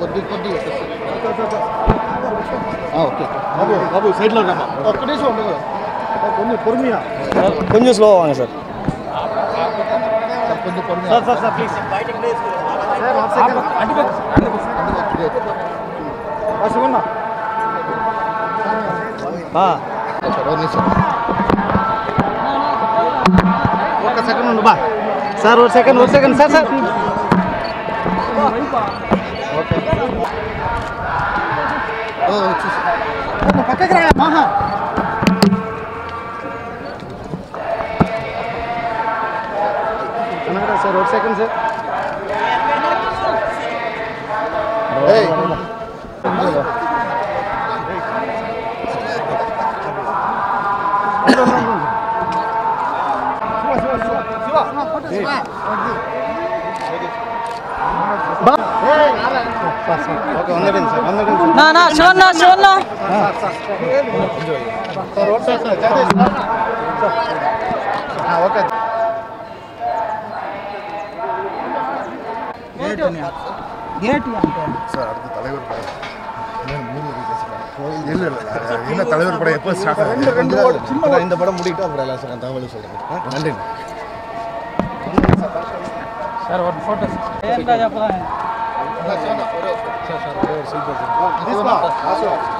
కొద్ది కొద్ది ఓకే బాబు బాబు సైడ్లో రామా ఒక్క నిమిషం ఉండదు కొంచెం పొరుమియా కొంచెం స్లో వాంగ సార్ కొంచెం పొరుమియా sir sir sir please sir half second అంటే అంటే శివన్న ఒక నిమిషం ఒక సెకండ్ ఉండు బా సార్ ఒక సెకండ్ ఒక సెకండ్ సార్ సార్ पकड़ रहा है वहाँ सर और second sir Bye. ఏయ్, ఓకే వందడం సార్ వందడం సార్ నా నా Shivanna Shivanna sir okay sir Jagadish ఆ, ఓకే சார் அடுத்த தலைவர் படம் இன்னும் மூணு இருக்கு சார். இல்ல இல்ல என்ன தலைவர் படம் எப்போ ஸ்டார்ட் ஆகுது இந்த படம் முடிக்கிட்டு அப்புறம் எல்லாம் சார் தகவல் சொல்கிறேன் நன்றி Nacional, por eso. Ya, ya, a ver si